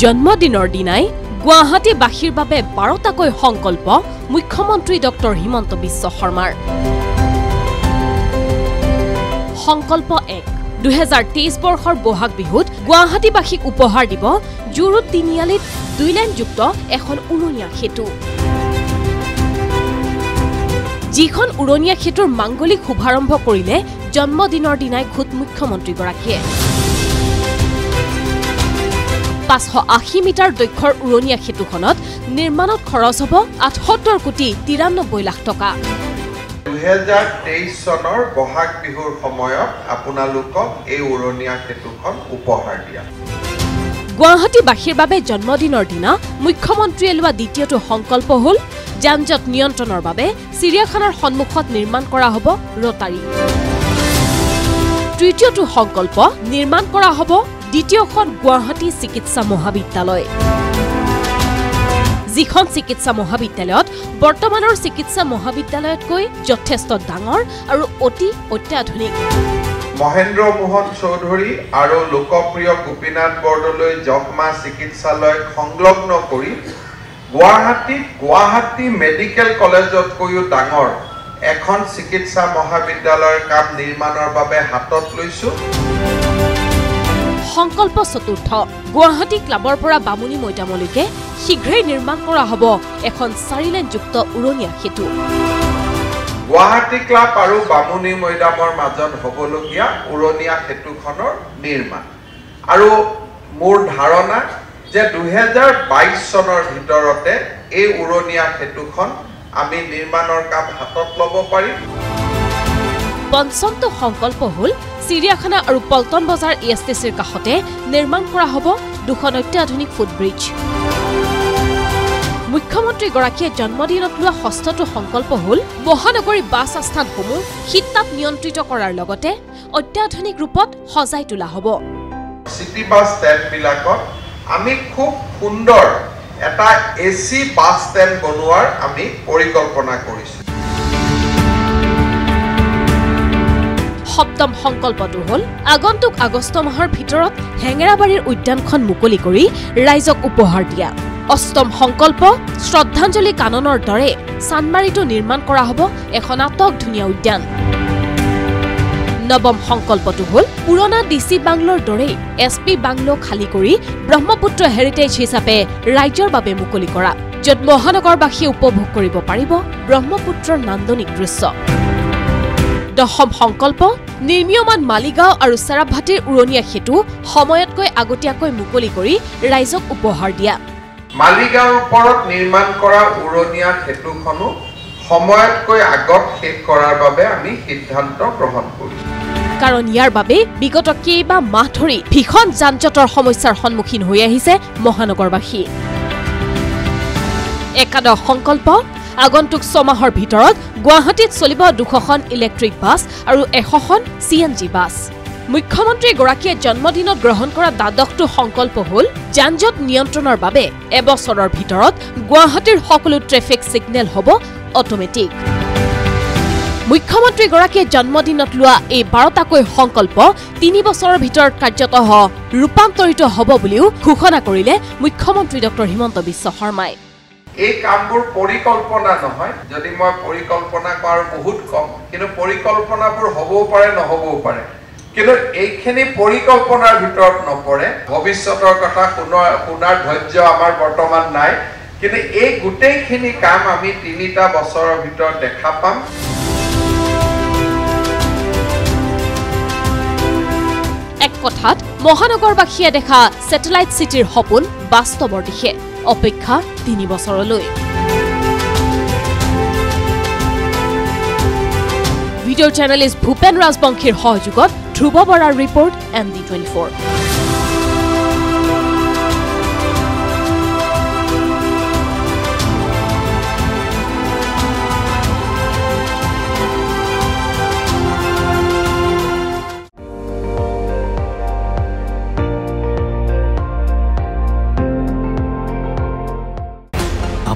জন্মদিনৰ দিনাই গুৱাহাটীবাসীৰ বাবে বাৰটাকৈ সংকল্প মুখ্যমন্ত্ৰী ডক্টৰ হিমন্ত বিশ্ব শৰ্মাৰ। সংকল্প এক দুহেজাৰ তেইছ বৰ্ষৰ বহাগ বিহুত গুৱাহাটীবাসীক উপহাৰ দিব জুৰুড তিনিআলিত দুই লেনযুক্ত এখন উৰণীয়া সেতু। যিখন উৰণীয়া সেতুৰ মাংগলিক শুভাৰম্ভ কৰিলে জন্মদিনৰ দিনাই খোদ মুখ্যমন্ত্ৰীগৰাকীয়ে। পাঁচশ আশী মিটাৰ দৈৰ্ঘ্যৰ উৰণীয়া সেতুখনত নিৰ্মাণত খৰচ হ'ব আঠসত্তৰ কোটি তিৰান্নব্বৈ লাখ টকা। দুহেজাৰ তেইছ চনৰ বহাগ বিহুৰ সময়ত আপোনালোকক এই উৰণীয়া সেতুখন উপহাৰ দিয়া। গুৱাহাটীবাসীৰ বাবে জন্মদিনৰ দিনা মুখ্যমন্ত্ৰীয়ে লোৱা দ্বিতীয়টো সংকল্প হ'ল যান জঁট নিয়ন্ত্ৰণৰ বাবে চিৰিয়াখানাৰ সন্মুখত নিৰ্মাণ কৰা হ'ব ৰটাৰী। তৃতীয়টো সংকল্প নিৰ্মাণ কৰা হ'ব দ্বিতীয়খন গুৱাহাটী চিকিৎসা মহাবিদ্যালয়। যিখন চিকিৎসা মহাবিদ্যালয়ত বৰ্তমানৰ চিকিৎসা মহাবিদ্যালয়তকৈ যথেষ্ট ডাঙৰ আৰু অতি অত্যাধুনিক। মহেন্দ্ৰ মোহন চৌধুৰী আৰু লোকপ্ৰিয় গোপীনাথ বৰদলৈ যক্ষ্মা চিকিৎসালয়ক সংলগ্ন কৰি গুৱাহাটীত গুৱাহাটী মেডিকেল কলেজতকৈও ডাঙৰ এখন চিকিৎসা মহাবিদ্যালয়ৰ কাম নিৰ্মাণৰ বাবে হাতত লৈছোঁ। সংকল্প চতুৰ্থ গুৱাহাটী ক্লাবৰ পৰা বামুণী মৈদামলৈকে শীঘ্ৰেই নিৰ্মাণ কৰা হ'ব এখন চাৰিলেনযুক্ত উৰণীয়া সেতু। গুৱাহাটী ক্লাব আৰু বামুণী মৈদামৰ মাজত হ'বলগীয়া উৰণীয়া সেতুখনৰ নিৰ্মাণ। আৰু মোৰ ধাৰণা যে দুহেজাৰ বাইছ চনৰ ভিতৰতে এই উৰণীয়া সেতুখন আমি নিৰ্মাণৰ কাম হাতত ল'ব পাৰিম। পঞ্চমটো সংকল্প হ'ল চিৰিয়াখানা আৰু পল্টন বজাৰ এছ টি চিৰ কাষতে নিৰ্মাণ কৰা হ'ব দুখন অত্যাধুনিক ফুটব্ৰিজ মুখ্যমন্ত্ৰীগৰাকীয়ে জন্মদিনত লোৱা ষষ্ঠটো সংকল্প হ'ল মহানগৰী বাছ আস্থানসমূহ শীততাপ নিয়ন্ত্ৰিত কৰাৰ লগতে অত্যাধুনিক ৰূপত সজাই তোলা হ'ব। চিটি বাছ ষ্টেণ্ডবিলাকত আমি খুব সুন্দৰ এটা এ চি বাছ ষ্টেণ্ড বনোৱাৰ আমি পৰিকল্পনা কৰিছোঁ। সপ্তম সংকল্পটো হ'ল আগন্তুক আগষ্ট মাহৰ ভিতৰত হেঙেৰাবাৰীৰ উদ্যানখন মুকলি কৰি ৰাইজক উপহাৰ দিয়া। অষ্টম সংকল্প শ্ৰদ্ধাঞ্জলি কাননৰ দৰে চানমাৰীতো নিৰ্মাণ কৰা হ'ব এখন আটক ধুনীয়া উদ্যান। নৱম সংকল্পটো হ'ল পুৰণা ডি চি বাংলোৰ দৰেই এছ পি বাংলো খালী কৰি ব্ৰহ্মপুত্ৰ হেৰিটেজ হিচাপে ৰাইজৰ বাবে মুকলি কৰা য'ত মহানগৰবাসীয়ে উপভোগ কৰিব পাৰিব ব্ৰহ্মপুত্ৰৰ নান্দনিক দৃশ্য। দশম সংকল্প নিৰ্মীয়মান মালিগাঁও আৰু চেৰাবভাটিৰ উৰণীয়া সেতু সময়তকৈ আগতীয়াকৈ মুকলি কৰি ৰাইজক উপহাৰ দিয়া। মালিগাঁৱৰ ওপৰত নিৰ্মাণ কৰা উৰণীয়া সেতুখনো সময়তকৈ আগত শেষ কৰাৰ বাবে আমি সিদ্ধান্ত গ্ৰহণ কৰিছোঁ কাৰণ ইয়াৰ বাবে বিগত কেইবা মাহ ধৰি ভীষণ যান জঁটৰ সমস্যাৰ সন্মুখীন হৈ আহিছে মহানগৰবাসী। একাদশ সংকল্প আগন্তুক ছমাহৰ ভিতৰত গুৱাহাটীত চলিব দুশখন ইলেক্ট্ৰিক বাছ আৰু এশখন চি এন জি বাছ। মুখ্যমন্ত্ৰীগৰাকীয়ে জন্মদিনত গ্ৰহণ কৰা দ্বাদশটো সংকল্প হ'ল যান জঁট নিয়ন্ত্ৰণৰ বাবে এবছৰৰ ভিতৰত গুৱাহাটীৰ সকলো ট্ৰেফিক ছিগনেল হ'ব অট'মেটিক। মুখ্যমন্ত্ৰীগৰাকীয়ে জন্মদিনত লোৱা এই বাৰটাকৈ সংকল্প তিনি বছৰৰ ভিতৰত কাৰ্যতঃ ৰূপান্তৰিত হ'ব বুলিও ঘোষণা কৰিলে মুখ্যমন্ত্ৰী ডক্টৰ হিমন্ত বিশ্ব শৰ্মাই। এই কামবোৰ পৰিকল্পনা নহয়। যদি মই পৰিকল্পনা কৰাৰ বহুত কম কিন্তু পৰিকল্পনাবোৰ হ'বও পাৰে নহ'বও পাৰে। কিন্তু এইখিনি পৰিকল্পনাৰ ভিতৰত নপৰে। ভৱিষ্যতৰ কথা শুনাৰ শুনাৰ ধৈৰ্য আমাৰ বৰ্তমান নাই। কিন্তু এই গোটেইখিনি কাম আমি তিনিটা বছৰৰ ভিতৰত দেখা পাম। এক কথাত মহানগৰবাসীয়ে দেখা ছেটেলাইট চিটিৰ সপোন বাস্তৱৰ দিশে। অপেক্ষা তিনি বছৰলৈ। ভিডিঅ' জাৰ্নেলিষ্ট ভূপেন ৰাজবংশীৰ সহযোগত ধ্ৰুৱ বৰাৰ report M D twenty four.